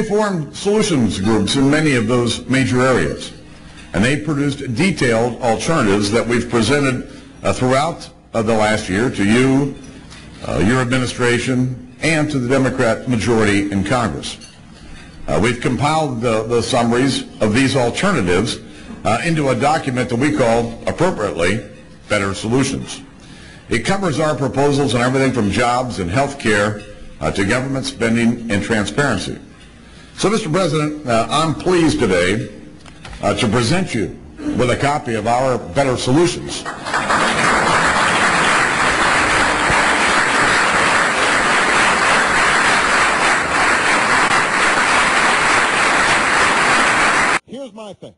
we formed solutions groups in many of those major areas, and they produced detailed alternatives that we've presented uh, throughout uh, the last year to you, uh, your administration, and to the Democrat majority in Congress. Uh, we've compiled the, the summaries of these alternatives uh, into a document that we call, appropriately, Better Solutions. It covers our proposals on everything from jobs and health care uh, to government spending and transparency. So, Mr. President, uh, I'm pleased today uh, to present you with a copy of our Better Solutions. Here's my thing.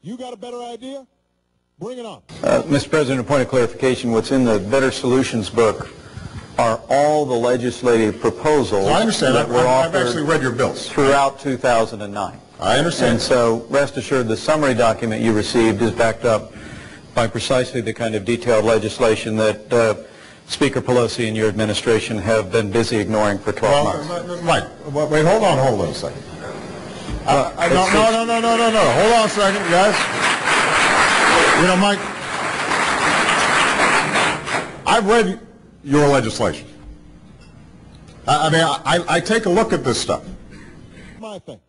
You got a better idea? Bring it on. Uh, Mr. President, a point of clarification. What's in the Better Solutions book are all the legislative proposals I understand. that I've, were I've offered actually read your bills. throughout 2009. I understand. And so rest assured the summary document you received is backed up by precisely the kind of detailed legislation that uh, Speaker Pelosi and your administration have been busy ignoring for 12 months. Well, Mike, wait, wait, hold on, hold on a second. Uh, uh, no, it's- no, no, no, no, no, no. Hold on a second, guys. You know, Mike, I've read your legislation. I, I mean, I, I take a look at this stuff. My thing.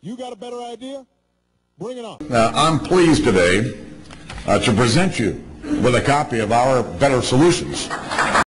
You got a better idea? Bring it on. Uh, I'm pleased today uh, to present you with a copy of our Better Solutions.